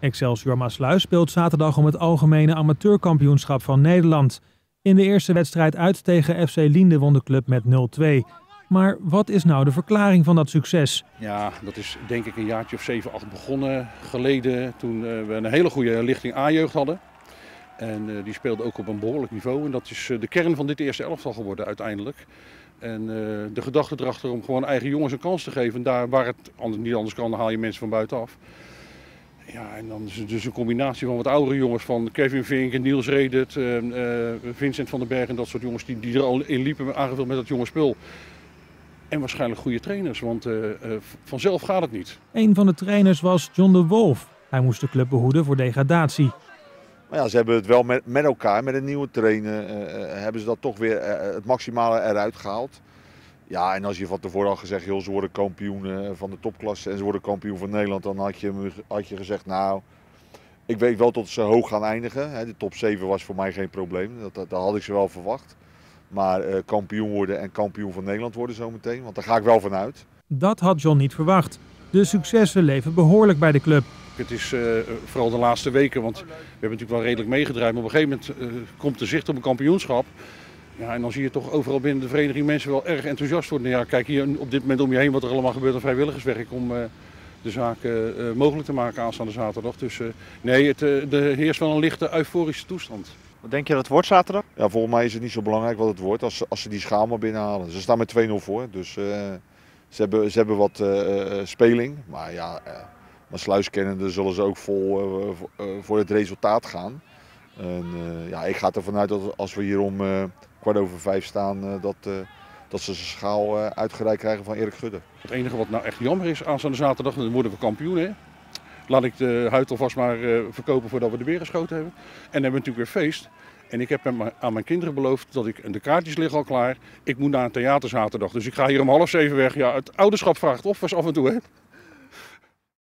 Excelsior Maasluis speelt zaterdag om het algemene amateurkampioenschap van Nederland. In de eerste wedstrijd uit tegen FC Liende won de club met 0-2. Maar wat is nou de verklaring van dat succes? Ja, dat is denk ik een jaartje of 7, 8 begonnen geleden. Toen eh, we een hele goede lichting A-jeugd hadden. En uh, die speelde ook op een behoorlijk niveau. En dat is uh, de kern van dit eerste elftal geworden uiteindelijk. En de gedachte erachter om gewoon eigen jongens een kans te geven. Daar waar het anders, niet anders kan, dan haal je mensen van buitenaf. Ja, en dan is het dus een combinatie van wat oudere jongens van Kevin Vink, Niels Redert, Vincent van den Berg en dat soort jongens die, die er al in liepen aangevuld met dat jonge spul. En waarschijnlijk goede trainers, want vanzelf gaat het niet. Een van de trainers was John de Wolf. Hij moest de club behoeden voor degradatie. Maar ja, ze hebben het wel met, met elkaar, met een nieuwe trainer, uh, hebben ze dat toch weer uh, het maximale eruit gehaald. Ja, en als je van tevoren had gezegd, joh, ze worden kampioen van de topklasse en ze worden kampioen van Nederland, dan had je, had je gezegd, nou, ik weet wel dat ze hoog gaan eindigen. Hè, de top 7 was voor mij geen probleem, dat, dat, dat had ik ze wel verwacht. Maar uh, kampioen worden en kampioen van Nederland worden zometeen, want daar ga ik wel vanuit. Dat had John niet verwacht. De successen leven behoorlijk bij de club. Het is uh, vooral de laatste weken, want we hebben natuurlijk wel redelijk meegedraaid. Maar op een gegeven moment uh, komt er zicht op een kampioenschap. Ja, en dan zie je toch overal binnen de vereniging mensen wel erg enthousiast worden. Ja, kijk hier op dit moment om je heen wat er allemaal gebeurt aan vrijwilligerswerk om uh, de zaak mogelijk te maken aanstaande zaterdag. Dus nee, het de heerst wel een lichte euforische toestand. Wat denk je dat het wordt zaterdag? Ja, volgens mij is het niet zo belangrijk wat het wordt als, als ze die schaal maar binnenhalen. Ze staan met 2-0 voor, dus ze, hebben, ze hebben wat speling. Maar ja, maar sluiskennende zullen ze ook vol uh, voor het resultaat gaan. En, uh, ja, ik ga ervan uit dat als we hier om uh, kwart over vijf staan, dat, dat ze zijn schaal uitgereikt krijgen van Erik Gudde. Het enige wat nou echt jammer is aanstaande zaterdag, dan worden we kampioen. Hè? Laat ik de huid alvast maar verkopen voordat we de weer geschoten hebben. En dan hebben we natuurlijk weer feest. En ik heb aan mijn kinderen beloofd dat ik, de kaartjes liggen al klaar, ik moet naar een theater zaterdag. Dus ik ga hier om half zeven weg. Ja, het ouderschap vraagt of was af en toe. Hè?